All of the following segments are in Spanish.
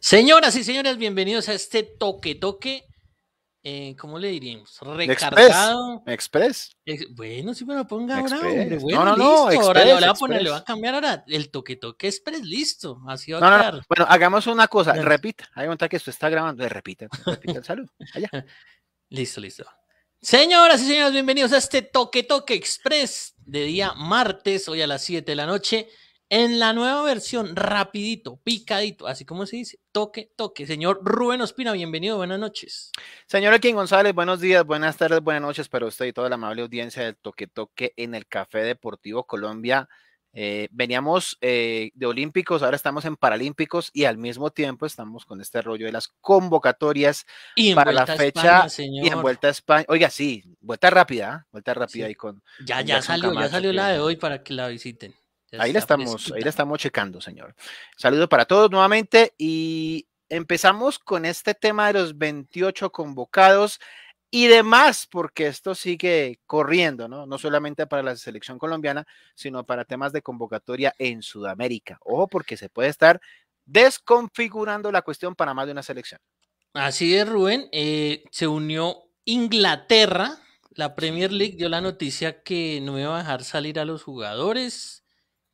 Señoras y señores, bienvenidos a este toque toque. Eh, ¿Cómo le diríamos? Recargado. Express. bueno, si me lo ponga ahora, hombre. Bueno, no, no, listo. no. ahora le voy a poner, le voy a cambiar ahora el toque toque Express, listo. Así va a No, no, quedar. no. Bueno, hagamos una cosa. Bueno. Repita. Hay un que esto está grabando. Repita. Repita el saludo. Allá. Listo, listo. Señoras y señores, bienvenidos a este Toque Toque Express de día martes, hoy a las 7 de la noche, en la nueva versión, rapidito, picadito, así como se dice, Toque Toque. Señor Rubén Ospina, bienvenido, buenas noches. Señor Joaquín González, buenos días, buenas tardes, buenas noches para usted y toda la amable audiencia del Toque Toque en el Café Deportivo Colombia. Eh, veníamos eh, de Olímpicos, ahora estamos en Paralímpicos y al mismo tiempo estamos con este rollo de las convocatorias Y en para la fecha España, y en. Vuelta a España. Oiga, sí, vuelta rápida, ¿ah? vuelta rápida Sí. ahí con. Ya, ya salió, ya salió la de hoy para que la visiten. Ahí la estamos, ahí la estamos checando, señor. Saludos para todos nuevamente y empezamos con este tema de los 28 convocados y demás, porque esto sigue corriendo, ¿no? No solamente para la selección colombiana, sino para temas de convocatoria en Sudamérica. Ojo, porque se puede estar desconfigurando la cuestión para más de una selección. Así es, Rubén. eh, se unió Inglaterra. La Premier League dio la noticia que no iba a dejar salir a los jugadores,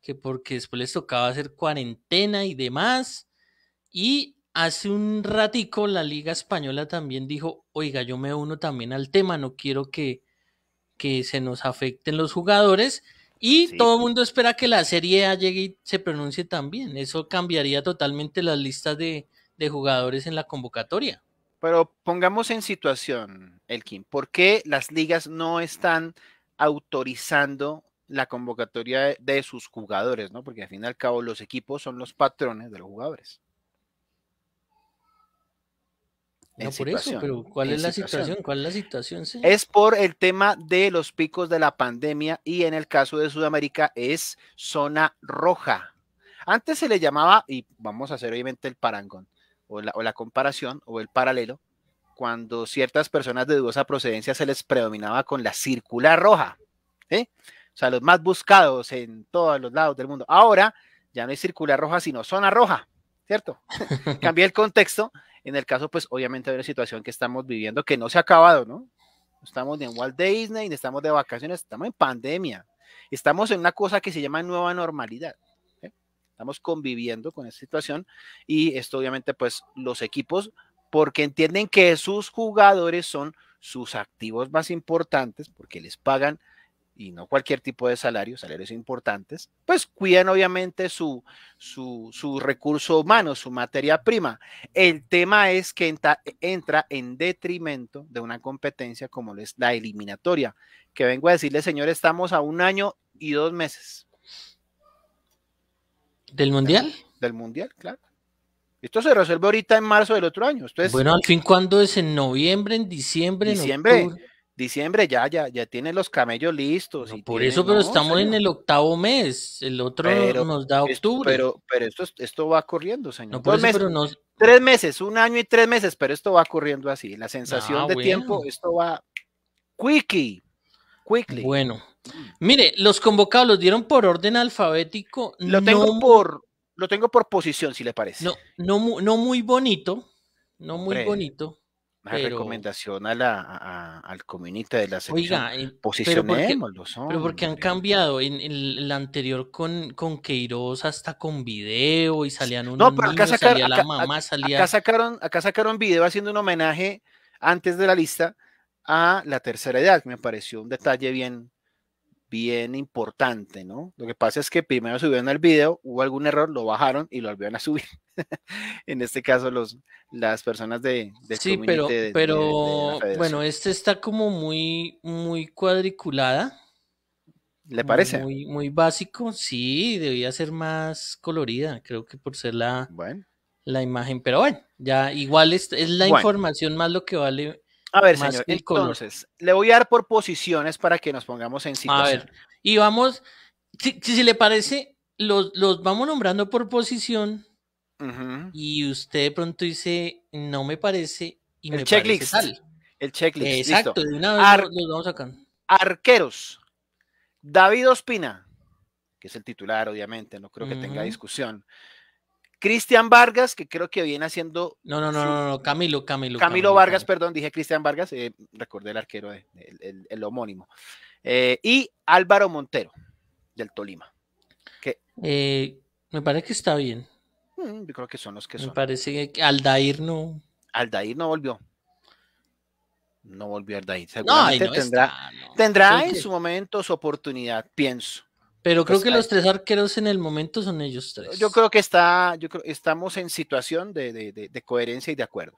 que porque después les tocaba hacer cuarentena y demás. Y hace un ratico la Liga Española también dijo, oiga, yo me uno también al tema, no quiero que, que se nos afecten los jugadores. Y Sí. todo el mundo espera que la Serie A llegue y se pronuncie también. Eso cambiaría totalmente las listas de, de jugadores en la convocatoria. Pero pongamos en situación, Elkin, ¿por qué las ligas no están autorizando la convocatoria de, de sus jugadores, ¿no? Porque al fin y al cabo los equipos son los patrones de los jugadores. No En por eso, pero ¿cuál en es la situación. situación? ¿Cuál es la situación? Es por el tema de los picos de la pandemia y en el caso de Sudamérica es zona roja. Antes se le llamaba, y vamos a hacer obviamente el parangón, o la, o la comparación, o el paralelo, cuando ciertas personas de dudosa procedencia se les predominaba con la circular roja. ¿sí? O sea, los más buscados en todos los lados del mundo. Ahora ya no hay circular roja, sino zona roja, ¿cierto? Cambié el contexto. En el caso, pues obviamente hay una situación que estamos viviendo que no se ha acabado, ¿no? No Estamos ni en Walt Disney, ni estamos de vacaciones, estamos en pandemia. Estamos en una cosa que se llama nueva normalidad. ¿eh? Estamos conviviendo con esta situación y esto obviamente pues los equipos, porque entienden que sus jugadores son sus activos más importantes, porque les pagan y no cualquier tipo de salario, salarios importantes, pues cuidan obviamente su, su, su recurso humano, su materia prima. El tema es que entra, entra en detrimento de una competencia como es la eliminatoria, que vengo a decirle, señor, estamos a un año y dos meses ¿Del Mundial? del Mundial, claro. Esto se resuelve ahorita en marzo del otro año. Esto es Bueno, al fin, ¿cuándo es? ¿En noviembre, en diciembre, en Diciembre, octubre? Diciembre, ya, ya, ya tiene los camellos listos. No, y por tiene- eso, pero no, estamos en el octavo mes. El otro Pero nos da Esto- octubre. pero, pero esto, es- esto va corriendo, señor. no, por Dos eso, meses, pero no. tres meses, un año y tres meses, pero esto va corriendo así. La sensación Ah, de bueno. tiempo, esto va quickly, quickly. Bueno, mire, los convocados los dieron por orden alfabético. Lo tengo por, lo tengo por posición, si le parece. no, no, no muy bonito. No muy bonito. Una pero- recomendación a la, a- a- al community de la selección. Oiga, eh, pero porque, Posicionémoslos, pero porque han cambiado. En, en el anterior con, con Queiroz hasta con video y salían unos No, pero acá niños, sacar- salía la acá- mamá, salía. Acá sacaron, acá sacaron video haciendo un homenaje antes de la lista a la tercera edad, que me pareció un detalle bien, bien importante, ¿no? Lo que pasa es que primero subieron el video, hubo algún error, lo bajaron y lo volvieron a subir. en este caso, los, las personas de, del Sí, pero, de- de- de pero bueno, este está como muy, muy cuadriculada. ¿le parece? Muy, muy básico. Sí, debía ser más colorida, creo que por ser la, Bueno. la imagen. Pero bueno, ya igual es, es la Bueno. información más lo que vale. A ver, señor, color. entonces, le voy a dar por posiciones para que nos pongamos en A situación. ver, y vamos, si, si le parece, los, los vamos nombrando por posición y usted de pronto dice, no me parece y El me checklist, parece tal. El checklist. listo. Exacto, de una vez Ar- los, vamos sacando. Arqueros. David Ospina, que es el titular, obviamente, no creo que tenga discusión. Cristian Vargas, que creo que viene haciendo. No, no, no, su- no, no, Camilo, Camilo. Camilo Vargas, perdón, dije Cristian Vargas, eh, recordé el arquero, de- el, el- el homónimo. Eh, y Álvaro Montero, del Tolima. Eh, me parece que está bien. Mm, yo creo que son los que Me son. parece que Aldair no. Aldair no volvió. No volvió Aldair. No, Seguramente no tendrá, está, no. tendrá en que- su momento su oportunidad, pienso. Pero creo pues, que los tres arqueros en el momento son ellos tres. Yo creo que está, yo creo, estamos en situación de, de- de- de coherencia y de acuerdo.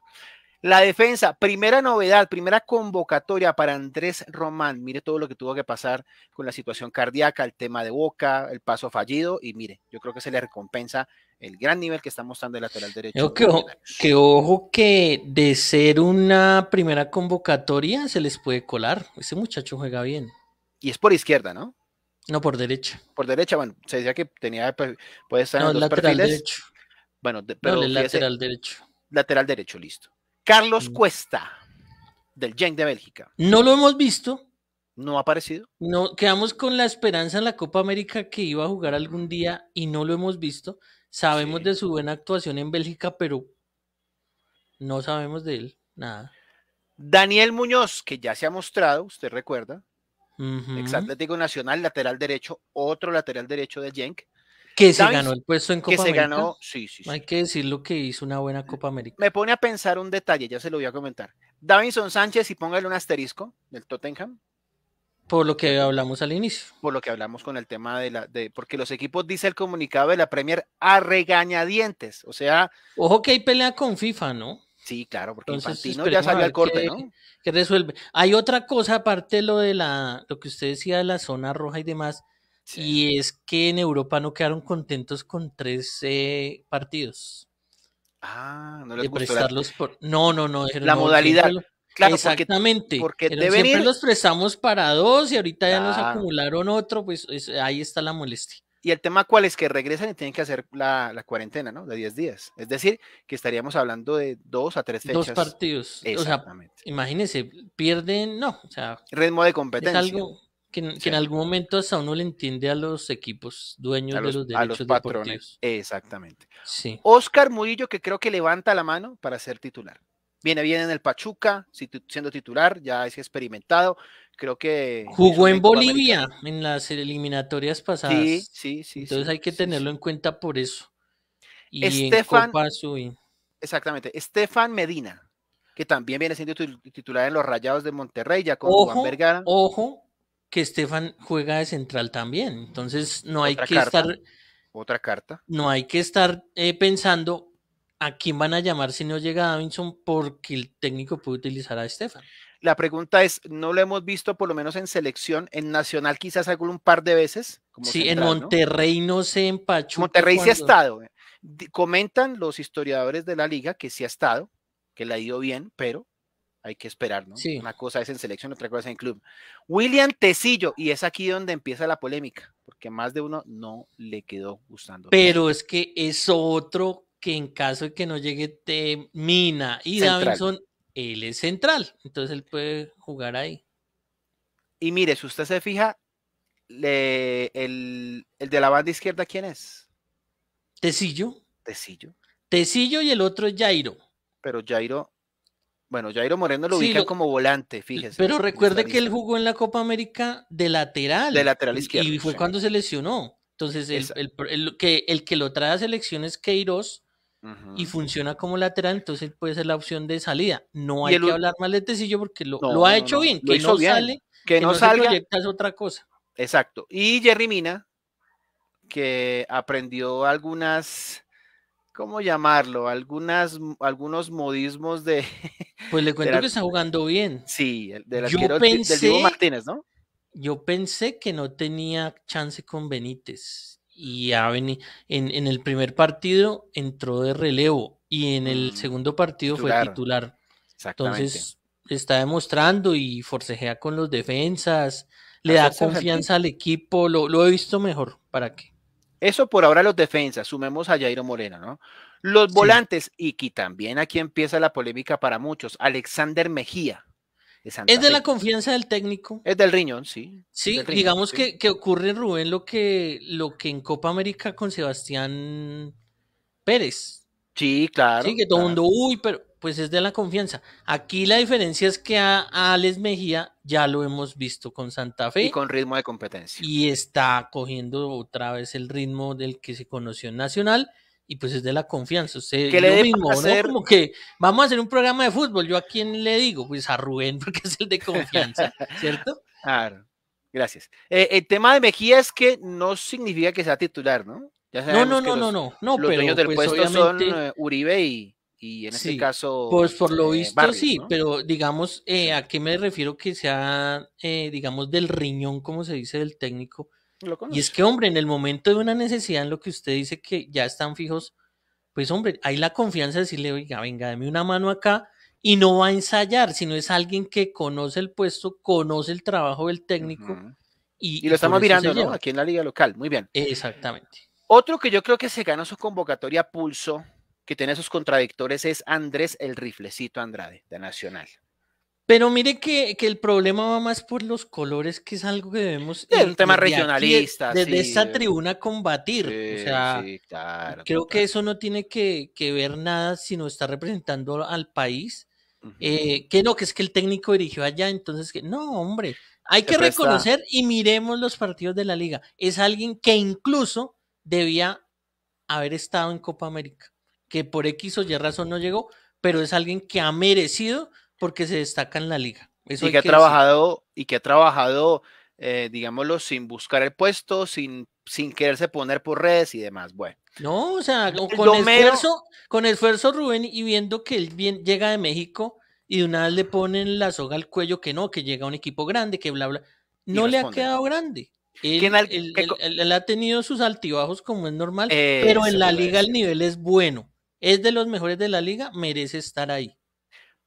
La defensa, primera novedad, primera convocatoria para Andrés Román. Mire todo lo que tuvo que pasar con la situación cardíaca, el tema de boca, el paso fallido. Y mire, yo creo que se le recompensa el gran nivel que está mostrando el lateral derecho. Creo que, que ojo que de ser una primera convocatoria se les puede colar. Ese muchacho juega bien. Y es por izquierda, ¿no? No por derecha. Por derecha, bueno, se decía que tenía, per- puede estar No, en los perfiles. derecho. Bueno, de- No, pero el fíjese, lateral derecho. lateral derecho, listo. Carlos Mm. Cuesta, del Genk de Bélgica. No lo hemos visto. No ha aparecido. No, quedamos con la esperanza en la Copa América que iba a jugar algún día y no lo hemos visto. Sabemos Sí. de su buena actuación en Bélgica, pero no sabemos de él. Nada. Daniel Muñoz, que ya se ha mostrado, usted recuerda, Ujú. ex Atlético Nacional, lateral derecho, otro lateral derecho de Genk, Que se ganó el puesto en Copa que se América. ganó, sí, sí, sí. Hay que decirlo que hizo una buena Copa América. Me pone a pensar un detalle, ya se lo voy a comentar. Davinson Sánchez, y póngale un asterisco del Tottenham, Por lo que hablamos al inicio. por lo que hablamos con el tema de la, de, porque los equipos, dice el comunicado de la Premier, a regañadientes, o sea, Ojo que hay pelea con FIFA, ¿no? Sí, claro, porque Entonces, Infantino ya salió al corte, qué- ¿no? Que resuelve. Hay otra cosa aparte de lo de la, lo que usted decía de la zona roja y demás, Sí. y es que en Europa no quedaron contentos con tres eh, partidos. Ah, no les de gustó la, por. No, no, no. la no, modalidad. lo- Claro, porque Exactamente. porque deben siempre ir- los prestamos para dos y ahorita ya nos acumularon otro, pues es- ahí está la molestia. Y el tema cuál es que regresan y tienen que hacer la, la cuarentena, ¿no? De 10 días. Es decir, que estaríamos hablando de dos a tres fechas. Dos partidos. O sea, Exactamente. imagínense, pierden, no, o sea, Ritmo de es competencia. algo que, en- que Sí. en algún momento hasta uno le entiende a los equipos dueños los, de los a derechos los patrones. deportivos. Exactamente. Sí. Oscar Murillo, que creo que levanta la mano para ser titular. Viene bien en el Pachuca, siendo titular, ya es experimentado. Creo que. Jugó en Bolivia América. en las eliminatorias pasadas. Sí, sí, sí. Entonces sí, hay que sí, tenerlo sí. en cuenta por eso. Y Estefan- en Copa Sui. Exactamente. Estefan Medina, que también viene siendo tul- titular en los Rayados de Monterrey, ya con Juan Vergara. ojo, que Estefan juega de central también. Entonces no hay que carta. estar, Otra carta. no hay que estar eh, pensando a quién van a llamar si no llega Davinson, porque el técnico puede utilizar a Estefan. La pregunta es, ¿no lo hemos visto por lo menos en selección, en Nacional quizás algún par de veces? como Sí, en. Monterrey no sé, en Pachuca. Monterrey sí ha estado. eh. Comentan los historiadores de la liga que sí ha estado, que le ha ido bien, pero hay que esperar, ¿no? Sí. Una cosa es en selección, otra cosa es en club. William Tecillo, y es aquí donde empieza la polémica, porque más de uno no le quedó gustando. Pero es que es otro que en caso de que no llegue te Mina y Central. Davinson, él es central. Entonces él puede jugar ahí. Y mire, si usted se fija, le- el, el de la banda izquierda, ¿quién es? Tecillo. Tecillo. Tecillo y el otro es Jairo. Pero Jairo, bueno, Jairo Moreno lo Sí, ubican lo- como volante, fíjese. Pero recuerde que él jugó en la Copa América de lateral. De lateral izquierdo, Y fue sí. cuando se lesionó. Entonces, el, el- el que, el que lo trae a selección es Queiroz Y funciona como lateral, entonces puede ser la opción de salida. No hay el que hablar mal de Tecillo porque lo, No, lo ha hecho no, bien. Que no bien. sale, que, que no, se salga. proyecta es otra cosa. Exacto. Y Jerry Mina, que aprendió algunas, ¿cómo llamarlo? Algunas, algunos modismos de, Pues le cuento la- que está jugando bien. sí, el- del Yo del- del Diego Martínez, ¿no? Yo pensé que no tenía chance con Benítez y en, en el primer partido entró de relevo y en el Mm, segundo partido titular. fue titular. Entonces está demostrando y forcejea con los defensas, le da confianza al equipo, lo, lo he visto mejor. ¿Para qué? Eso por ahora los defensas, sumemos a Jairo Moreno, ¿no? Los Sí. volantes, y que también aquí empieza la polémica para muchos, Alexander Mejía. De Santa Es de la confianza del técnico. Es del riñón, sí. Sí, riñón, digamos sí. que, que ocurre, Rubén, lo que, lo que en Copa América con Sebastián Pérez. Sí, claro. Sí, que todo el mundo, uy, pero pues es de la confianza. Aquí la diferencia es que a, Alex Mejía ya lo hemos visto con Santa Fe. Y con ritmo de competencia. Y está cogiendo otra vez el ritmo del que se conoció en Nacional. Y pues es de la confianza. Usted, ¿Qué le mismo, ¿no? Como que vamos a hacer un programa de fútbol. ¿Yo a quién le digo? Pues a Rubén, porque es el de confianza, ¿cierto? Claro. Gracias. Eh, el tema de Mejía es que no significa que sea titular, ¿no? Ya no, no, no, no, no, no, los pero dueños del pues, puesto son uh, Uribe y, y en este caso. Pues por lo visto Barrios, sí, ¿no? pero digamos, eh, ¿a qué me refiero que sea, eh, digamos, del riñón, como se dice, del técnico? Lo Y es que, hombre, en el momento de una necesidad, en lo que usted dice que ya están fijos, pues, hombre, hay la confianza de decirle, oiga, venga, dame una mano acá y no va a ensayar, sino es alguien que conoce el puesto, conoce el trabajo del técnico. Y, Y lo estamos mirando, ¿no? lleva. Aquí en la liga local. Muy bien. Exactamente. Otro que yo creo que se ganó su convocatoria a pulso, que tiene sus contradictores, es Andrés el Riflecito Andrade, de Nacional. Pero mire que, que el problema va más por los colores, que es algo que debemos. Es un tema desde aquí, regionalista, desde sí, esta tribuna combatir. o Sí, sea, sí, claro, creo que eso no tiene que, que ver nada, sino está representando al país. Eh, que no, que es que el técnico dirigió allá, entonces que no, hombre, hay Se que presta- reconocer y miremos los partidos de la liga. Es alguien que incluso debía haber estado en Copa América, que por X o Y razón no llegó, pero es alguien que ha merecido porque se destaca en la liga. Eso y que ha trabajado, y que ha trabajado, eh, digámoslo, sin buscar el puesto, sin, sin quererse poner por redes y demás. Bueno, No, o sea, con, esfuerzo, con esfuerzo Rubén y viendo que él bien, llega de México y de una vez le ponen la soga al cuello que no, que llega un equipo grande, que bla, bla. No le ha quedado grande. Él, ¿Quién al- él- qué él- co- él- él ha tenido sus altibajos como es normal, pero en la liga el nivel es bueno. Es de los mejores de la liga, merece estar ahí.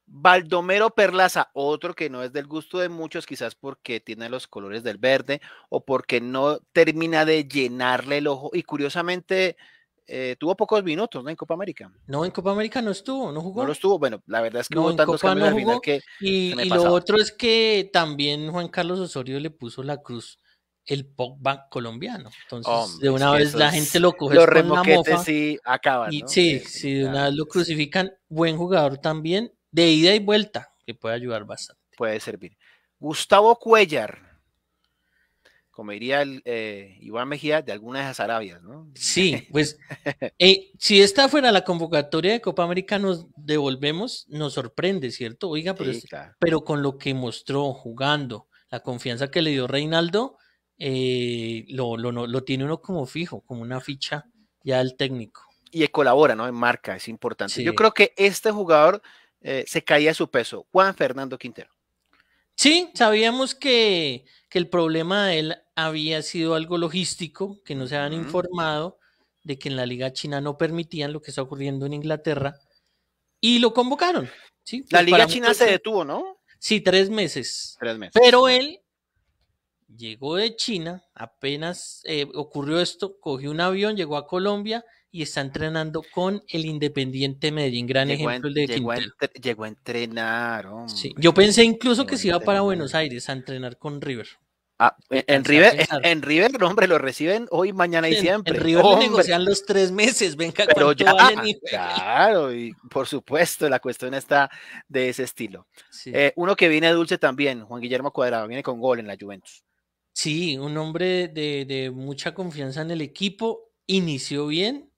Baldomero Perlaza, otro que no es del gusto de muchos, quizás porque tiene los colores del verde o porque no termina de llenarle el ojo. Y curiosamente, eh, tuvo pocos minutos ¿no? en Copa América. No, en Copa América no estuvo, no jugó. No los tuvo. Bueno, la verdad es que No, hubo tantos cambios no al final que Y, lo otro es que también Juan Carlos Osorio le puso la cruz el Pogba colombiano. Entonces, Hombre, de una vez la gente lo coge los con la remoquetes mofa. sí acaban. Y ¿no? sí, sí, de una vez lo crucifican. Buen jugador también, de ida y vuelta, que puede ayudar bastante. puede servir. Gustavo Cuellar, como diría el, eh, Iván Mejía, de alguna de esas Arabias, ¿no? Sí, pues eh, si esta fuera la convocatoria de Copa América, nos devolvemos, nos sorprende, ¿cierto? Oiga, pero, Sí, es- claro. pero con lo que mostró jugando, la confianza que le dio Reinaldo, eh, lo, lo, lo tiene uno como fijo, como una ficha ya del técnico. y colabora, ¿no? En marca, es importante. Yo creo que este jugador eh, se caía su peso, Juan Fernando Quintero. Sí, sabíamos que, que el problema de él había sido algo logístico, que no se habían informado de que en la liga china no permitían lo que está ocurriendo en Inglaterra y lo convocaron. ¿sí? La Pues Liga China muchos se detuvo, ¿no? Sí, tres meses. Tres meses. Pero él llegó de China, apenas eh, ocurrió esto, cogió un avión, llegó a Colombia y está entrenando con el Independiente Medellín. Gran llegó, ejemplo el de llegó entre- llegó a entrenar. Sí. Yo pensé incluso Llegó que se iba para. Buenos Aires a entrenar con River. Ah, en, River, en, en River, hombre, lo reciben hoy, mañana y En- siempre. En River Hombre, negocian los tres meses. Venga, pero ¿cuánto ya, valen? Y- claro, y por supuesto, la cuestión está de ese estilo. Sí. Eh, uno que viene dulce también, Juan Guillermo Cuadrado, viene con gol en la Juventus. Sí, un hombre de, de mucha confianza en el equipo. Inició bien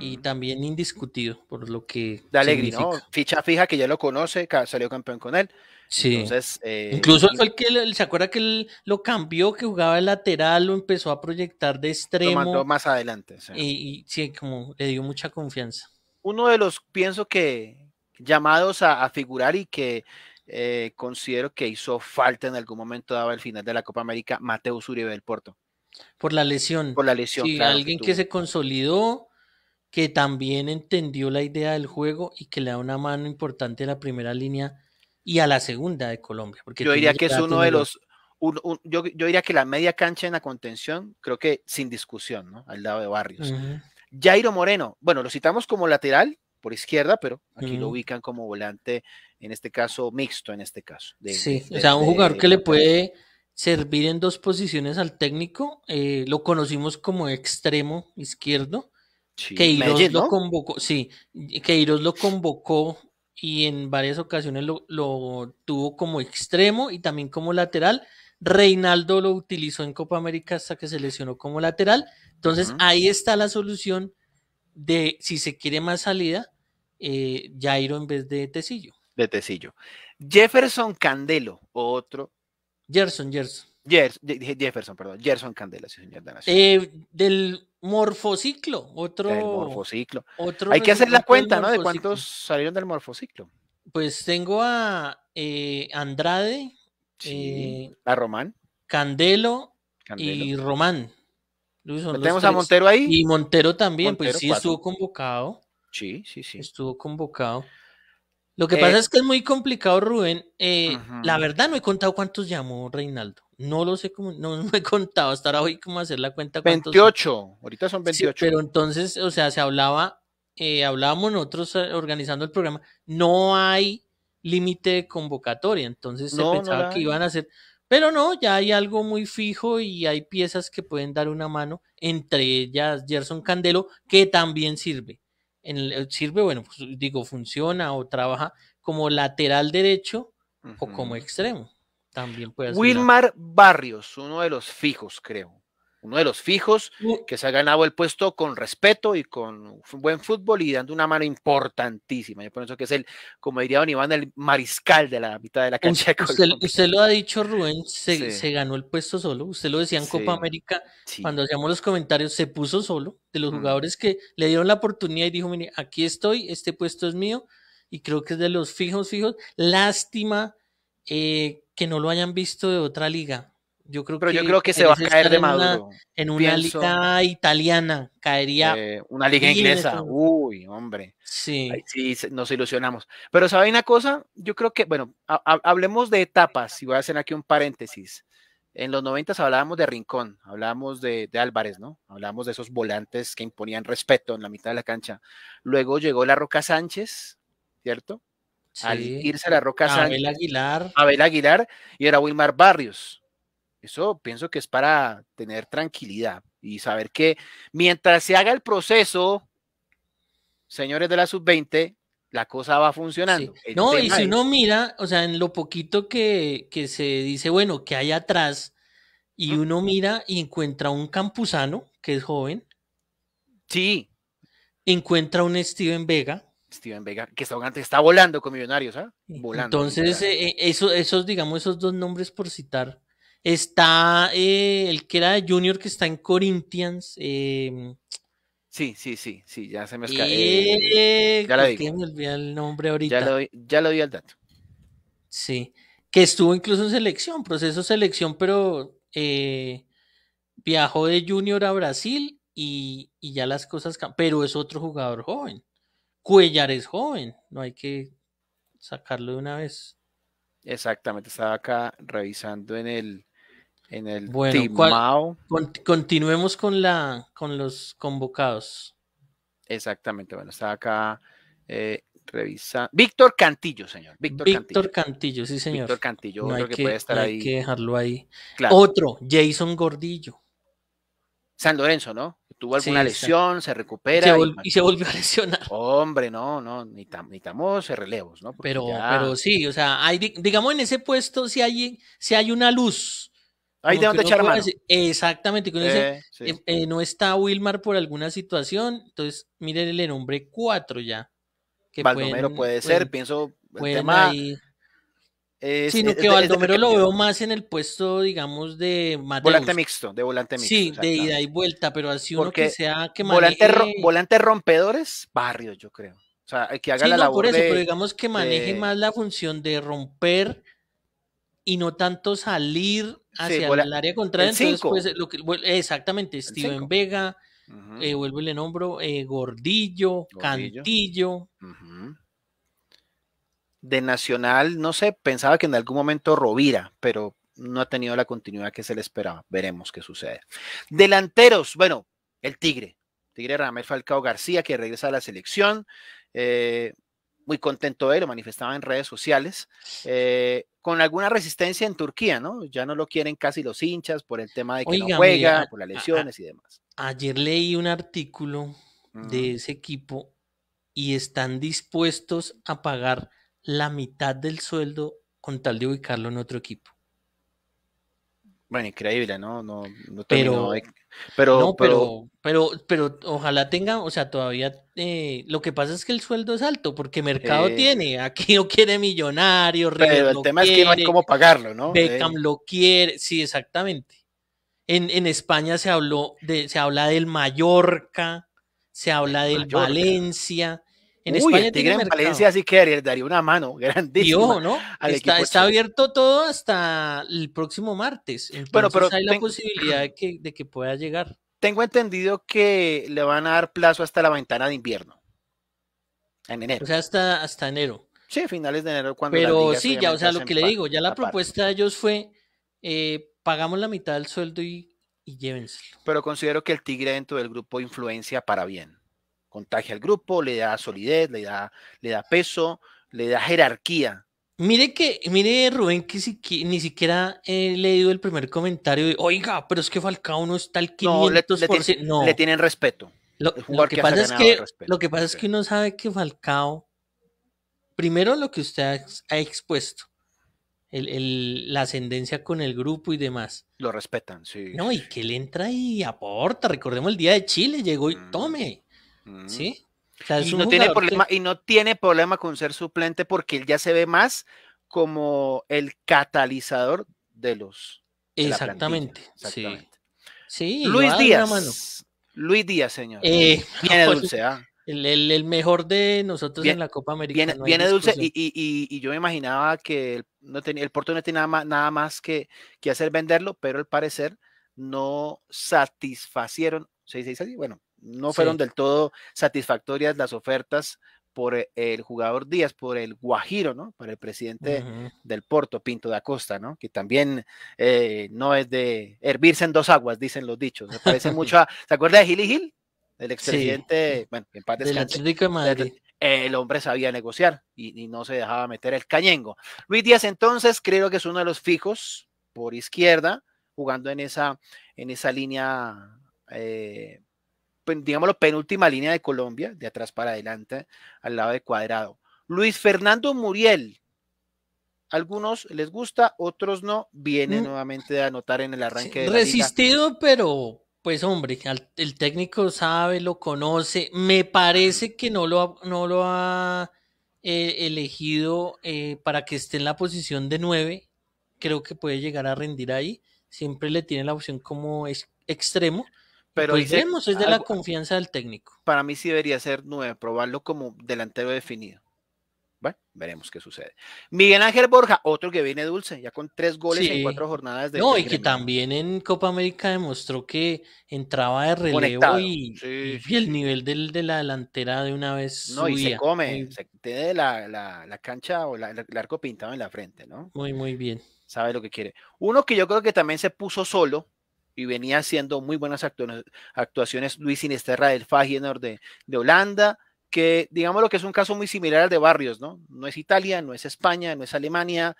y también indiscutido por lo que. de Alegri, ¿no? Ficha fija que ya lo conoce, salió campeón con él. Sí. Entonces, eh, Incluso fue el que se acuerda que él lo cambió, que jugaba de lateral, lo empezó a proyectar de lo mandó extremo más adelante. sí. y, y sí, como le dio mucha confianza. Uno de los, pienso que, llamados a, a figurar y que eh, considero que hizo falta en algún momento dado al final de la Copa América, Mateus Uribe del Porto, Por la lesión. por la lesión. Sí, claro, alguien que, tuvo. se consolidó, que también entendió la idea del juego y que le da una mano importante a la primera línea y a la segunda de Colombia. Porque Yo diría que es uno de los, un- un- yo, yo diría que la media cancha en la contención, creo que sin discusión, ¿no? Al lado de Barrios. Jairo Moreno, bueno, lo citamos como lateral por izquierda, pero aquí lo ubican como volante, en este caso mixto, en este caso. de- Sí, de- o sea, un jugador de que le puede servir en dos posiciones al técnico. eh, lo conocimos como extremo izquierdo, Sí, Queiroz lo convocó, sí, Queiroz lo convocó y en varias ocasiones lo, tuvo como extremo y también como lateral. Reinaldo lo utilizó en Copa América hasta que se lesionó como lateral. Entonces ahí está la solución de si se quiere más salida, eh, Jairo en vez de Tecillo. De Tecillo. Jefferson Candelo, otro. Gerson, Gerson. Jefferson, perdón. Gerson Candela, sí, señor eh, del morfociclo, otro. morfociclo. Hay que hacer la cuenta, ¿no? De cuántos salieron del morfociclo. Pues tengo a eh, Andrade, eh, a Román, Candelo, y Román. ¿Tenemos a Montero ahí? Y Montero también, pues sí estuvo convocado. Sí, sí, sí. Estuvo convocado. Lo que pasa es que es muy complicado, Rubén. La verdad no he contado cuántos llamó Reinaldo. No lo sé cómo, no me he contado hasta ahora hoy cómo hacer la cuenta. 28, ahorita son 28. pero entonces, o sea, se hablaba, eh, hablábamos nosotros eh, organizando el programa, no hay límite de convocatoria, entonces se pensaba que iban a hacer, pero no, ya hay algo muy fijo y hay piezas que pueden dar una mano, entre ellas Gerson Candelo, que también sirve. En el, sirve, bueno, pues, digo, funciona o trabaja como lateral derecho o como extremo. También puede Wilmar Barrios, uno de los fijos, creo. Uno de los fijos que se ha ganado el puesto con respeto y con buen fútbol y dando una mano importantísima. Yo pienso que es el, como diría Don Iván, el mariscal de la mitad de la cancha. Usted, lo ha dicho, Rubén, se, ganó el puesto solo. Usted lo decía en Copa América, cuando hacíamos los comentarios, se puso solo de los jugadores que le dieron la oportunidad y dijo, mire, aquí estoy, este puesto es mío y creo que es de los fijos, fijos. Lástima eh, que no lo hayan visto de otra liga. Yo creo Pero que yo creo que se va a caer de Maduro. en una liga italiana, caería. Eh, una liga inglesa. Uy, hombre. Sí. sí, nos ilusionamos. Pero ¿sabe una cosa? Yo creo que, bueno, hablemos de etapas. Y voy a hacer aquí un paréntesis. En los 90 hablábamos de Rincón, hablábamos de, de, Álvarez, ¿no? Hablábamos de esos volantes que imponían respeto en la mitad de la cancha. Luego llegó la Roca Sánchez, ¿cierto? al irse a la Roca Abel Aguilar. Abel Aguilar y era Wilmar Barrios. Eso pienso que es para tener tranquilidad y saber que mientras se haga el proceso, señores de la sub-20, la cosa va funcionando. No, y si uno mira, o sea, en lo poquito que, que se dice, bueno, que hay atrás, y uno mira y encuentra un campusano, que es joven. Sí. Encuentra un Steven Vega, Steven Vega, que está, está volando con Millonarios, ¿ah? Volando. Entonces, eh, eh, eso, esos, digamos, esos dos nombres por citar. Está eh, el que era Junior, que está en Corinthians. Em, sí, sí, sí, sí, ya se me escapa. ya lo digo. me olvidé el nombre ahorita. Ya lo, ya lo di al dato. Sí, que estuvo incluso en selección, proceso selección, pero viajó de Junior a Brasil y, y ya las cosas, pero es otro jugador joven. Cuellar es joven, no hay que sacarlo de una vez. Exactamente, estaba acá revisando en el en el bueno, continuemos con la con los convocados. Exactamente, bueno, estaba acá eh, revisando. Víctor Cantillo, señor. Víctor, Cantillo. sí, señor. Víctor Cantillo, no hay que, puede estar ahí. Hay que dejarlo ahí. Otro, Jason Gordillo. San Lorenzo, ¿no? tuvo alguna lesión, se recupera. y, se volvió a lesionar. Hombre, no, no, necesitamos relevos, ¿no? pero, pero sí, o sea, hay, digamos en ese puesto si hay, si hay una luz. Hay de dónde echar mano. exactamente, eh, eh, no está Wilmar por alguna situación, entonces miren el nombre 4 ya. Que Baldomero puede ser, pienso, el tema, ahí sino que Baldomero lo veo más en el puesto, digamos, de Volante mixto, de volante mixto. Sí, de ida y vuelta, pero así uno que sea que maneje... volante, rompedores, barrios, yo creo. O sea, que haga la labor por eso, pero digamos que maneje más la función de romper y no tanto salir hacia el área contraria. Entonces, pues, lo que, exactamente, Steven Vega, eh, vuelvo y le nombro, eh, Gordillo, Cantillo de Nacional, no sé, pensaba que en algún momento Rovira, pero no ha tenido la continuidad que se le esperaba. Veremos qué sucede. Delanteros, bueno, el Tigre. Tigre Ramel Falcao García, que regresa a la selección. Eh, muy contento de él, lo manifestaba en redes sociales. Eh, con alguna resistencia en Turquía, ¿no? Ya no lo quieren casi los hinchas por el tema de que no juega, por las lesiones y demás. Ayer leí un artículo de ese equipo y están dispuestos a pagar la mitad del sueldo con tal de ubicarlo en otro equipo. Bueno, increíble, ¿no? No, no pero, pero, pero, pero, pero, ojalá tenga, o sea, todavía eh, lo que pasa es que el sueldo es alto, porque mercado eh, tiene, aquí no quiere millonario, pero el tema es que no hay cómo pagarlo, ¿no? Beckham lo quiere, sí, exactamente. En, en, España se habló de, se habla del Mallorca, se habla del Valencia, en España Tigre en Valencia sí que daría una mano grandísima. ¿no? está, abierto todo hasta el próximo martes. Entonces bueno, pero hay la posibilidad de que, de que pueda llegar. Tengo entendido que le van a dar plazo hasta la ventana de invierno. En enero. O sea, hasta, hasta enero. Sí, finales de enero. Cuando pero sí, ya, o sea, lo que le digo, ya la propuesta de ellos fue, eh, pagamos la mitad del sueldo y, y llévenselo. Pero considero que el Tigre dentro del grupo influencia para bien contagia al grupo, le da solidez, le da, le da peso, le da jerarquía. Mire que, mire Rubén, que, ni siquiera he leído el primer comentario de, oiga, pero es que Falcao no está al 500%. No, le, tienen respeto. Lo, que, pasa es que, lo que pasa es que uno sabe que Falcao, primero lo que usted ha, expuesto, el, la ascendencia con el grupo y demás. Lo respetan, sí. No, y que él entra y aporta. Recordemos el día de Chile, llegó y mm. tome. ¿Sí? y, no tiene problema, y no tiene problema con ser suplente porque él ya se ve más como el catalizador de los. Exactamente. Sí. Luis Díaz. Luis Díaz, señor. Eh, viene dulce, ¿ah? El, mejor de nosotros en la Copa América. Viene, dulce y, yo me imaginaba que el, no tenía, el Porto no tenía nada más, nada más que, que, hacer venderlo, pero al parecer no satisfacieron, se dice así, bueno, no fueron del todo satisfactorias las ofertas por eh, el jugador Díaz, por el Guajiro, ¿no? Por el presidente del Porto, Pinto da Costa, ¿no? Que también eh, no es de hervirse en dos aguas, dicen los dichos. Me parece mucho a, ¿Se acuerda de Gili Gil? El expresidente, bueno, en paz de El hombre sabía negociar y, no se dejaba meter el cañengo. Luis Díaz, entonces, creo que es uno de los fijos por izquierda, jugando en esa, en esa línea eh, digámoslo, penúltima línea de Colombia, de atrás para adelante, al lado de Cuadrado. Luis Fernando Muriel. Algunos les gusta, otros no. Viene mm. nuevamente a anotar en el arranque de Resistido, pero pues hombre, el técnico sabe, lo conoce. Me parece que no lo ha, no lo ha eh, elegido eh, para que esté en la posición de nueve. Creo que puede llegar a rendir ahí. Siempre le tiene la opción como extremo pero pues vemos, es de la confianza del técnico. Para mí sí debería ser nueve, probarlo como delantero definido. Bueno, veremos qué sucede. Miguel Ángel Borja, otro que viene dulce, ya con tres goles en cuatro jornadas de. No, y que también en Copa América demostró que entraba de relevo y, el nivel del, de la delantera de una vez. No, y se come, se tiene la, la, cancha o el arco pintado en la frente, ¿no? Muy, muy bien. Sabe lo que quiere. Uno que yo creo que también se puso solo, y venía haciendo muy buenas actuaciones Luis Sinesterra del Feyenoord de, de Holanda, que digamos lo que es un caso muy similar al de Barrios, ¿no? No es Italia, no es España, no es Alemania,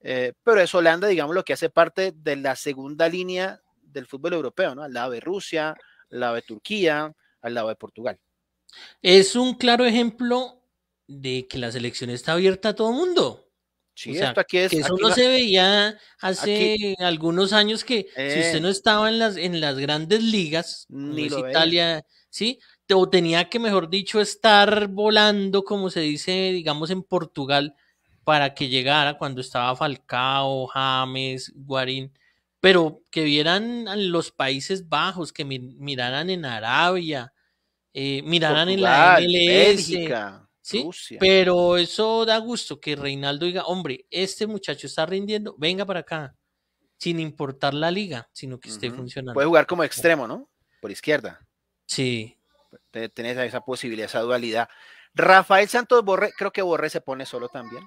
eh, pero es Holanda, digamos lo que hace parte de la segunda línea del fútbol europeo, ¿no? Al lado de Rusia, al lado de Turquía, al lado de Portugal. Es un claro ejemplo de que la selección está abierta a todo el mundo. Sí, esto aquí es, que eso no, se veía hace algunos años que si usted no estaba en las, en las grandes ligas, ni Italia, ¿sí? O tenía que, mejor dicho, estar volando, como se dice, digamos, en Portugal, para que llegara cuando estaba Falcao, James, Guarín, pero que vieran los Países Bajos, que miraran en Arabia, eh, miraran en la MLS. ¿Sí? Pero eso da gusto que Reinaldo diga, hombre, este muchacho está rindiendo, venga para acá, sin importar la liga, sino que esté funcionando. Puede jugar como extremo, ¿no? Por izquierda. Sí. Tener esa posibilidad, esa dualidad. Rafael Santos Borre, creo que Borre se pone solo también.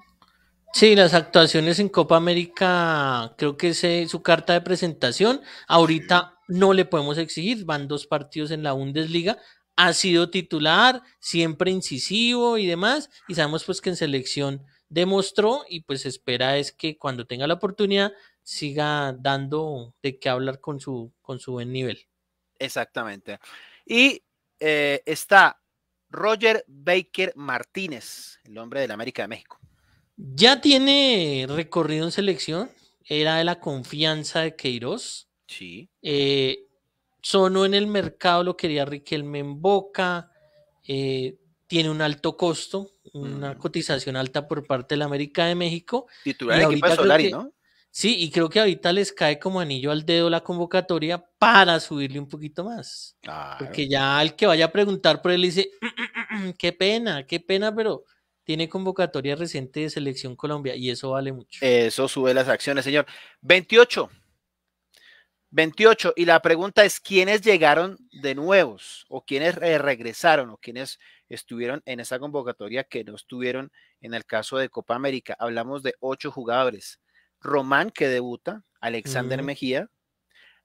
Sí, las actuaciones en Copa América, creo que es su carta de presentación. Ahorita no le podemos exigir, van dos partidos en la Bundesliga, ha sido titular, siempre incisivo y demás, y sabemos pues que en selección demostró y pues espera es que cuando tenga la oportunidad siga dando de qué hablar con su, con su buen nivel. Exactamente. Y eh, está Roger Baker Martínez, el hombre del América de México. Ya tiene recorrido en selección, era de la confianza de Queiroz. Sí. Eh, sonó en el mercado, lo quería Riquelme en Boca, eh, tiene un alto costo, una Mm. cotización alta por parte de la América de México. Titular Y ahorita creo Solari, que- ¿no? Sí, y creo que ahorita les cae como anillo al dedo la convocatoria para subirle un poquito más. Claro. Porque ya el que vaya a preguntar por él dice, "Mm, qué pena, qué pena, pero tiene convocatoria reciente de Selección Colombia y eso vale mucho. Eso sube las acciones, señor. 28. 28. Y la pregunta es, ¿quiénes llegaron de nuevos? ¿O quiénes eh, regresaron? ¿O quiénes estuvieron en esa convocatoria que no estuvieron en el caso de Copa América? Hablamos de ocho jugadores. Román, que debuta. Alexander. Mejía.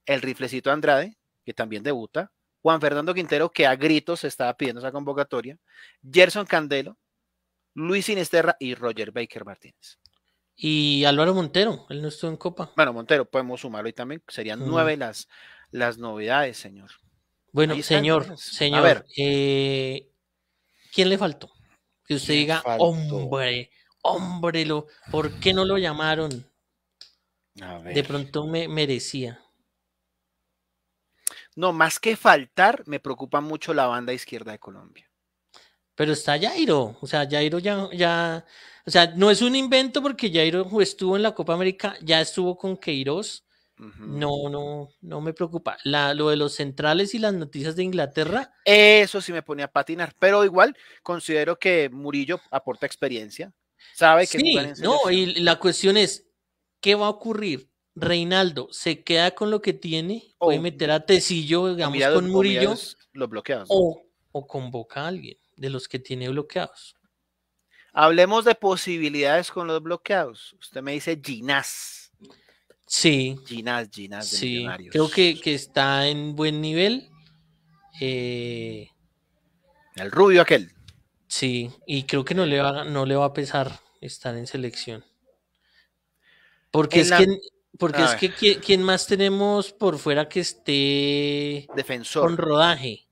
El riflecito Andrade, que también debuta. Juan Fernando Quintero, que a gritos estaba pidiendo esa convocatoria. Gerson Candelo. Luis Sinisterra y Roger Baker Martínez. Y Álvaro Montero, él no estuvo en Copa. Bueno, Montero, podemos sumarlo y también serían nueve las, las novedades, señor. Bueno, Ahí está, señor. A señor, ver. eh, ¿quién le faltó? Que usted ¿Quién diga, faltó? hombre, hombre, lo, ¿por qué no lo llamaron? A ver. De pronto me merecía. No, más que faltar, me preocupa mucho la banda izquierda de Colombia. Pero está Jairo, o sea, Jairo ya, ya, o sea, no es un invento porque Jairo estuvo en la Copa América, ya estuvo con Queiroz, no, no, no me preocupa. La, lo de los centrales y las noticias de Inglaterra, Eso sí me ponía a patinar, pero igual considero que Murillo aporta experiencia, sabe que sí, no, y la cuestión es, ¿qué va a ocurrir? Reinaldo se queda con lo que tiene, puede meter a Tecillo, digamos, con Murillo, los, los bloqueados. ¿no? o, o convoca a alguien de los que tiene bloqueados. Hablemos de posibilidades con los bloqueados. Usted me dice Ginás. Sí, Ginás, Ginás de sí, creo que, que está en buen nivel. Eh, El rubio aquel. Sí, y creo que no le va, no le va a pesar estar en selección. Porque En es la- que, porque a es ver. que ¿quién, quién más tenemos por fuera que esté Defensor. con rodaje?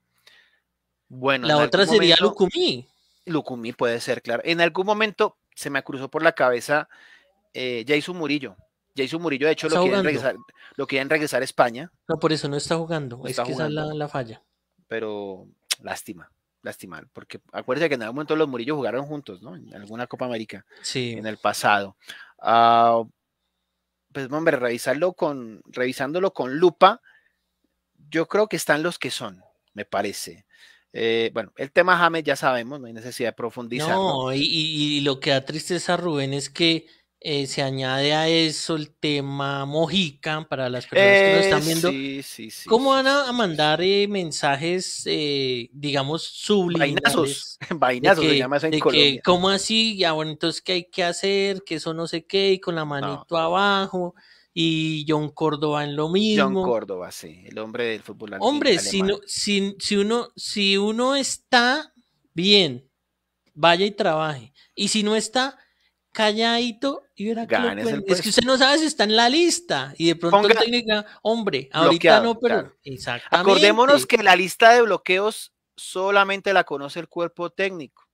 Bueno, La otra sería momento- Lucumí. Lucumí puede ser, claro. En algún momento se me cruzó por la cabeza eh, Jason Murillo. Jason Murillo, de hecho, lo quieren, regresar, lo quieren regresar a España, No, por eso no está jugando. No es que esa es la, falla. pero lástima, lástima, porque acuérdense que en algún momento los Murillo jugaron juntos, ¿no? En alguna Copa América Sí. en el pasado. Ah, pues, hombre, revisarlo con, revisándolo con lupa, yo creo que están los que son, me parece. Eh, bueno, el tema James ya sabemos, no hay necesidad de profundizar. No, y, y- y lo que da tristeza, Rubén, es que eh, se añade a eso el tema Mojica para las personas que lo están viendo. sí, sí, sí, ¿Cómo van a, mandar eh, mensajes, eh, digamos, subliminales? Vainazos, vainazos se que- llama eso en que, Colombia. ¿Cómo así? Ya, bueno, entonces, ¿qué hay que hacer? Que eso no sé qué, y con la manito abajo, y John Córdoba en lo John mismo. Córdoba, sí, el hombre del fútbol Hombre, si, no, si, si, uno, si uno está bien, vaya y trabaje. Y si no está calladito, y verá que lo el Es que usted no sabe si está en la lista. Y de pronto el Ponga- técnico, diga, hombre, ahorita no, pero claro. exactamente. Acordémonos que la lista de bloqueos solamente la conoce el cuerpo técnico.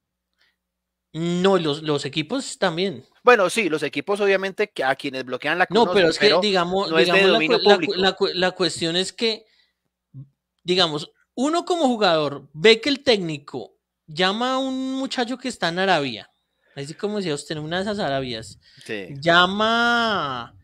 No, los, los equipos también. Bueno, sí, los equipos obviamente que a quienes bloquean la No, pero es que, digamos, no es de digamos la, cu- la cu- público. la cu- la cuestión es que, digamos, uno como jugador ve que el técnico llama a un muchacho que está en Arabia, así como decía usted, en una de esas Arabias, Sí, llama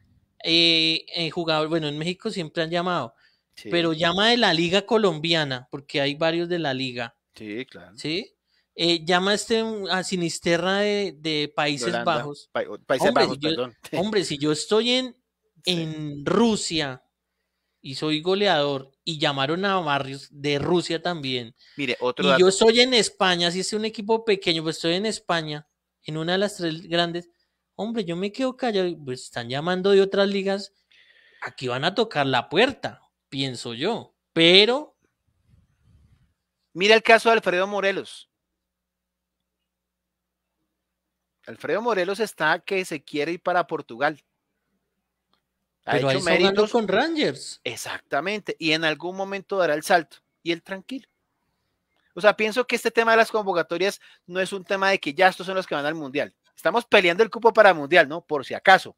eh, eh, jugador, bueno, en México siempre han llamado, sí, pero llama de la liga colombiana, porque hay varios de la liga, sí, claro. ¿sí? Eh, llama a este a Sinisterra de, Países Holanda, Bajos. Pa- Países Hombre, Bajos, yo- perdón. Hombre, si yo estoy en, Sí. en Rusia y soy goleador y llamaron a Barrios de Rusia también, Mire, otro y dato. yo estoy en España, si es un equipo pequeño, pues estoy en España, en una de las tres grandes, hombre, yo me quedo callado, pues están llamando de otras ligas, aquí van a tocar la puerta, pienso yo, pero Mira el caso de Alfredo Morelos. Alfredo Morelos está que se quiere ir para Portugal. Ha pero hecho méritos. con Rangers. Exactamente. Y en algún momento dará el salto. Y él tranquilo. O sea, pienso que este tema de las convocatorias no es un tema de que ya estos son los que van al mundial. Estamos peleando el cupo para mundial, ¿no? Por si acaso.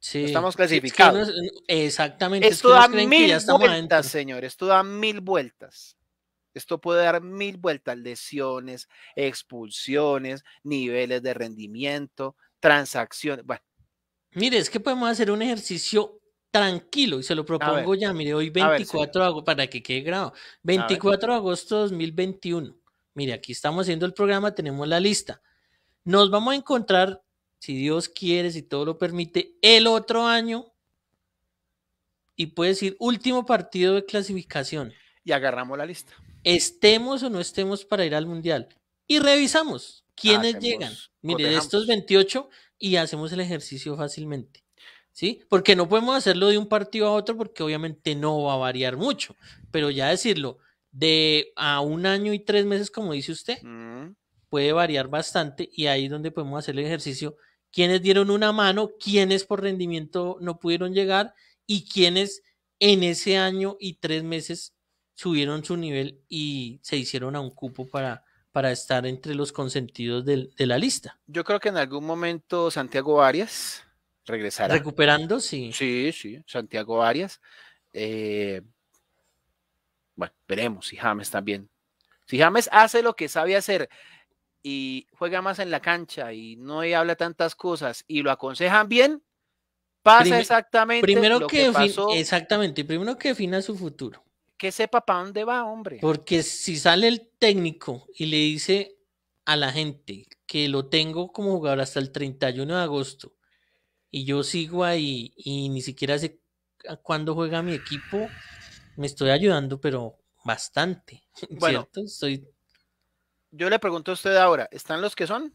Sí. estamos clasificados. Es que uno- exactamente. es Esto que da mil vueltas, señor. Esto da mil vueltas. Esto puede dar mil vueltas. Lesiones, expulsiones, niveles de rendimiento, transacciones. Bueno, Mire, es que podemos hacer un ejercicio tranquilo y se lo propongo ya. Mire, hoy A ver, 24 de agosto, para que quede grabado. 24 de agosto de 2021. Mire, aquí estamos haciendo el programa, tenemos la lista. Nos vamos a encontrar, si Dios quiere, si todo lo permite, el otro año. Y puede decir último partido de clasificación. y agarramos la lista. Estemos o no estemos para ir al mundial. Y revisamos quiénes Hacemos, llegan. Mire, de estos 28 y hacemos el ejercicio fácilmente. ¿Sí? Porque no podemos hacerlo de un partido a otro porque obviamente no va a variar mucho. Pero ya decirlo, de a un año y tres meses, como dice usted, Mm, puede variar bastante y ahí es donde podemos hacer el ejercicio. Quiénes dieron una mano, quiénes por rendimiento no pudieron llegar y quiénes en ese año y tres meses subieron su nivel y se hicieron a un cupo para, para estar entre los consentidos del- de la lista. Yo creo que en algún momento Santiago Arias regresará. Recuperando, sí. Sí, sí, Santiago Arias. Eh, bueno, veremos si James también. Si James hace lo que sabe hacer y juega más en la cancha y no habla tantas cosas y lo aconsejan bien, pasa exactamente Primero lo que, pasó, exactamente, primero que defina su futuro. Que sepa para dónde va, hombre. Porque si sale el técnico y le dice a la gente que lo tengo como jugador hasta el 31 de agosto y yo sigo ahí y ni siquiera sé cuándo juega mi equipo, me estoy ayudando, pero bastante. Bueno. ¿Cierto? Estoy. Yo le pregunto a usted ahora, ¿están los que son?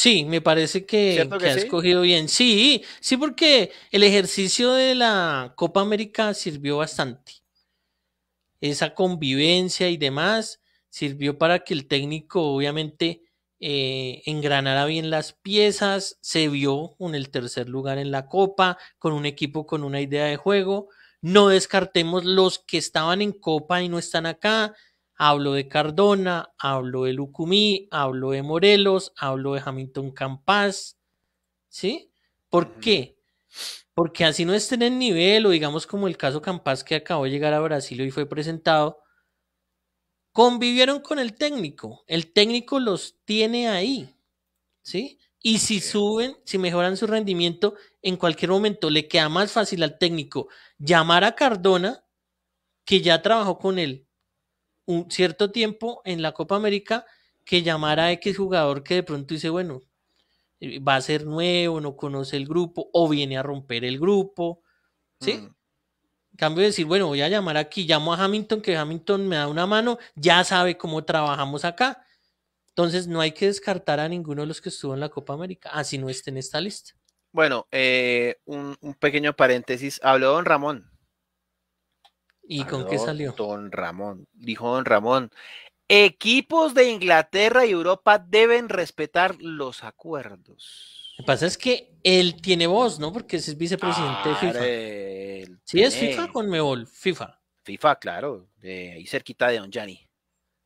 Sí, me parece que, ¿Cierto que que ha sí? escogido bien. Sí, sí, porque el ejercicio de la Copa América sirvió bastante. Esa convivencia y demás sirvió para que el técnico obviamente eh, engranara bien las piezas, se vio con el tercer lugar en la Copa, con un equipo con una idea de juego. No descartemos los que estaban en Copa y no están acá. Hablo de Cardona, hablo de Lucumí, hablo de Morelos, hablo de Hamilton Campas. ¿Sí? ¿Por qué? Porque así no estén en nivel, o digamos como el caso Campas que acabó de llegar a Brasil y fue presentado, convivieron con el técnico. El técnico los tiene ahí. ¿Sí? Y si suben, si mejoran su rendimiento, en cualquier momento le queda más fácil al técnico llamar a Cardona, que ya trabajó con él un cierto tiempo en la Copa América, que llamar a X jugador que de pronto dice, bueno, eh, va a ser nuevo, no conoce el grupo, o viene a romper el grupo. ¿Sí? Mm. En cambio de decir, bueno, voy a llamar aquí, llamo a Hamilton, que Hamilton me da una mano, ya sabe cómo trabajamos acá. Entonces no hay que descartar a ninguno de los que estuvo en la Copa América, así no esté en esta lista. Bueno, eh, un, un pequeño paréntesis. Habló don Ramón. ¿Y con qué salió? Don Ramón. Dijo don Ramón. Equipos de Inglaterra y Europa deben respetar los acuerdos. Lo que pasa es que él tiene voz, ¿no? Porque es vicepresidente de FIFA. Claro, él Sí, es FIFA con Mebol, FIFA. FIFA, claro. de ahí cerquita de don Gianni.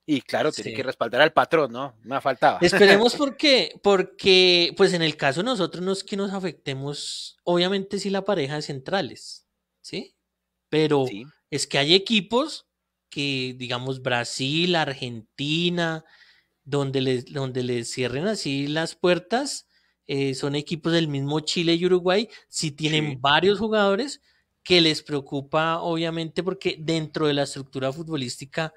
Y claro, tiene Sí. que respaldar al patrón, ¿no? Me faltaba. Esperemos porque, porque, pues en el caso de nosotros no es que nos afectemos, obviamente sí la pareja de centrales, ¿sí? Pero Sí. Es que hay equipos que, digamos, Brasil, Argentina, donde les, donde les cierren así las puertas, eh, son equipos del mismo Chile y Uruguay, sí tienen Sí. varios jugadores que les preocupa, obviamente, porque dentro de la estructura futbolística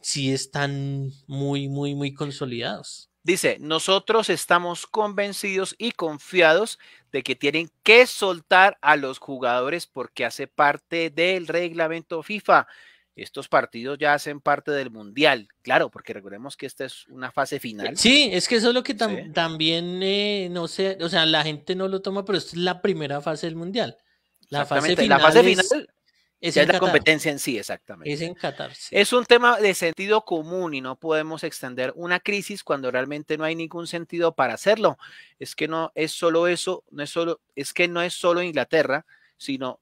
sí están muy, muy, muy consolidados. Dice, nosotros estamos convencidos y confiados de que tienen que soltar a los jugadores porque hace parte del reglamento FIFA. Estos partidos ya hacen parte del Mundial, claro, porque recordemos que esta es una fase final. Sí, es que eso es lo que tam- Sí. también, eh, no sé, o sea, la gente no lo toma, pero esta es la primera fase del Mundial. La fase final, la fase es, final es ya en es la competencia en sí, exactamente. Es en Qatar, sí. Es un tema de sentido común y no podemos extender una crisis cuando realmente no hay ningún sentido para hacerlo. Es que no es solo eso, no es solo, es que no es solo Inglaterra, sino,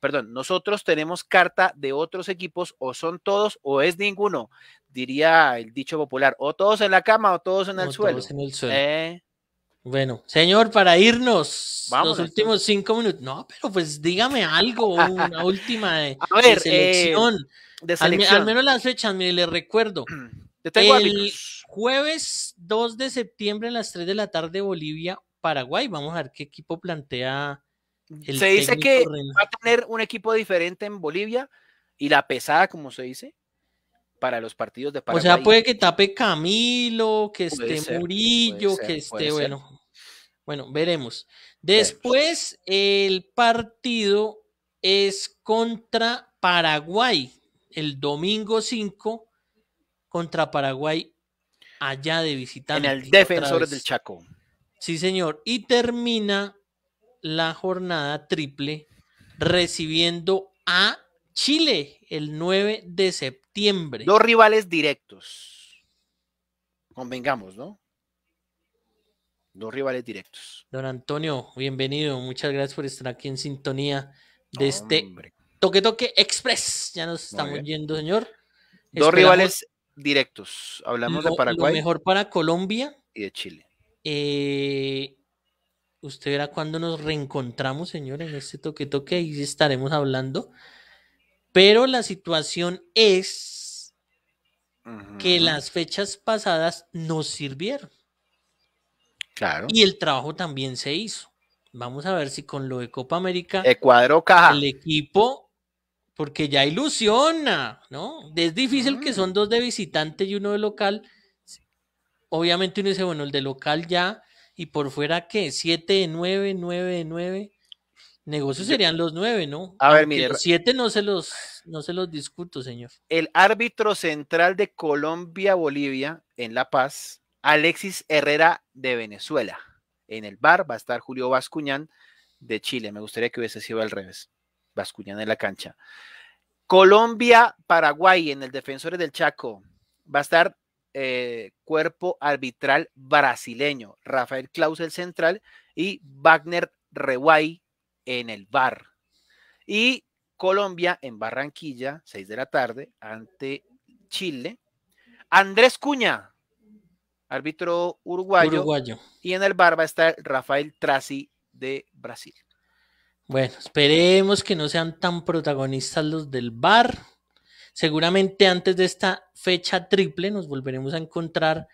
perdón, nosotros tenemos carta de otros equipos o son todos o es ninguno. diría el dicho popular, o todos en la cama o todos en el o suelo. todos en el suelo. Eh, Bueno, señor, para irnos Vámonos, los últimos cinco minutos. No, pero pues dígame algo, una última de, A ver, de eh, selección. de al, me- al selección. menos las fechas, mire, le recuerdo. Te tengo el-. Jueves 2 de septiembre a las 3 de la tarde, Bolivia, Paraguay. Vamos a ver qué equipo plantea el Se dice que va a tener un equipo diferente en Bolivia y la pesada, como se dice, para los partidos de O Paraguay. sea, puede que tape Camilo, que Puede esté ser, Murillo, que esté, ser. bueno. Bueno, veremos. Después, el partido es contra Paraguay, el domingo 5 contra Paraguay, allá de en visitante. el otra Defensores del Chaco. Sí, señor. Y termina la jornada triple recibiendo a Chile el 9 de septiembre. Dos rivales directos. Convengamos, ¿no? Dos rivales directos. Don Antonio, bienvenido. Muchas gracias por estar aquí en sintonía de este. Toque Toque Express. Ya nos estamos yendo, señor. Dos Esperamos rivales directos. Hablamos lo- de Paraguay Lo mejor para Colombia. y de Chile. Eh, usted verá cuando nos reencontramos, señor, en este Toque Toque. Ahí estaremos hablando. Pero la situación es que las fechas pasadas nos sirvieron. Claro. Y el trabajo también se hizo. Vamos a ver si con lo de Copa América Ecuador caja. el equipo, porque ya ilusiona, ¿no? Es difícil que Mm. son dos de visitante y uno de local. Obviamente uno dice, bueno, el de local ya, y por fuera, ¿qué? Siete de nueve, nueve de nueve. Negocios serían los nueve, ¿no? A ver, Aunque mire, los siete no se los, no se los discuto, señor. El árbitro central de Colombia-Bolivia en La Paz, Alexis Herrera de Venezuela. En el bar va a estar Julio Bascuñán de Chile. Me gustaría que hubiese sido al revés. Bascuñán en la cancha. Colombia-Paraguay en el Defensores del Chaco. Va a estar eh, cuerpo arbitral brasileño. Rafael Claus el central y Wagner Reguay en el bar. Y Colombia en Barranquilla, 6 de la tarde, ante Chile. Andrés Cuña, árbitro uruguayo, Uruguayo. y en el bar va a estar Rafael Traci de Brasil. Bueno, esperemos que no sean tan protagonistas los del bar. Seguramente antes de esta fecha triple nos volveremos a encontrar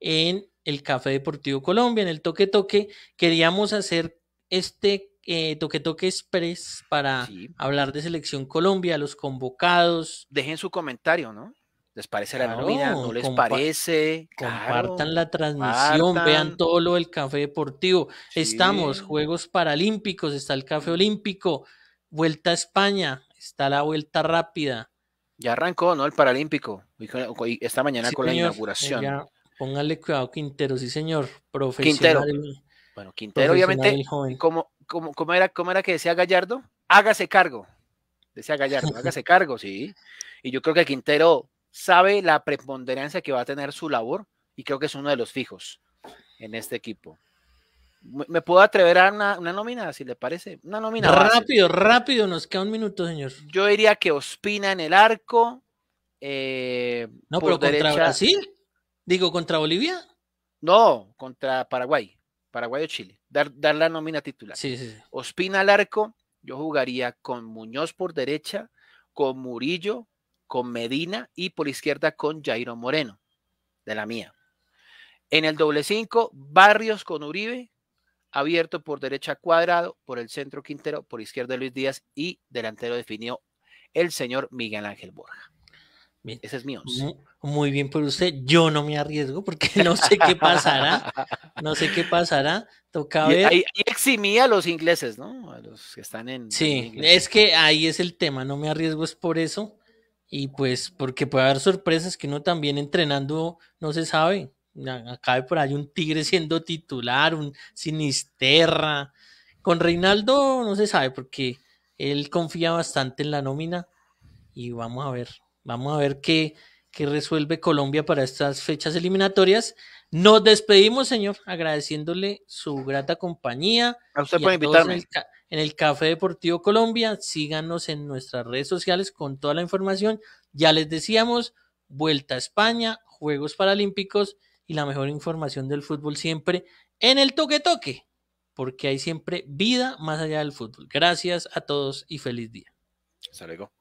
en el Café Deportivo Colombia, en el Toque Toque. Queríamos hacer este eh, Toque Toque Express para Sí. hablar de Selección Colombia, los convocados. Dejen su comentario, ¿no? ¿Les parece la Claro, nómina? ¿No les parece? Claro, Compartan la transmisión, vean todo lo del Café Deportivo. Estamos. Juegos Paralímpicos, está el Café Olímpico, Vuelta a España, está la Vuelta Rápida. Ya arrancó, ¿no? El Paralímpico. Esta mañana Sí, con la inauguración. ya, póngale cuidado, Quintero, sí, señor. Profesional. Bueno, Quintero, obviamente, como, como, como era, ¿cómo era que decía Gallardo? Hágase cargo. Decía Gallardo, hágase cargo, sí. Y yo creo que Quintero sabe la preponderancia que va a tener su labor y creo que es uno de los fijos en este equipo. ¿Me puedo atrever a una, una nómina, si le parece? Una nómina base. Rápido, rápido, nos queda un minuto, señor. Yo diría que Ospina en el arco. eh, No, por pero contra Brasil. Digo, contra Bolivia. No, contra Paraguay. Paraguay o Chile. Dar, dar la nómina titular. Sí, sí, sí. Ospina al arco, yo jugaría con Muñoz por derecha, con Murillo, con Medina y por izquierda con Jairo Moreno, de la mía. En el doble cinco, Barrios con Uribe, abierto por derecha Cuadrado, por el centro Quintero, por izquierda Luis Díaz y delantero definió el señor Miguel Ángel Borja. Bien. Ese es. Mu- Muy bien por usted. Yo no me arriesgo porque no sé qué pasará. No sé qué pasará. Toca ver. ahí, ahí eximía a los ingleses, ¿no? A los que están en. Sí, es que ahí es el tema, no me arriesgo es por eso y pues porque puede haber sorpresas que uno también entrenando no se sabe. Acabe por ahí un Tigre siendo titular, un Sinisterra. Con Reinaldo no se sabe porque él confía bastante en la nómina y vamos a ver, vamos a ver qué, qué resuelve Colombia para estas fechas eliminatorias. Nos despedimos, señor, agradeciéndole su grata compañía A usted por invitarme. En el, en el Café Deportivo Colombia, síganos en nuestras redes sociales con toda la información. Ya les decíamos, Vuelta a España, Juegos Paralímpicos y la mejor información del fútbol siempre en el toque toque, porque hay siempre vida más allá del fútbol. Gracias a todos y feliz día. Hasta luego.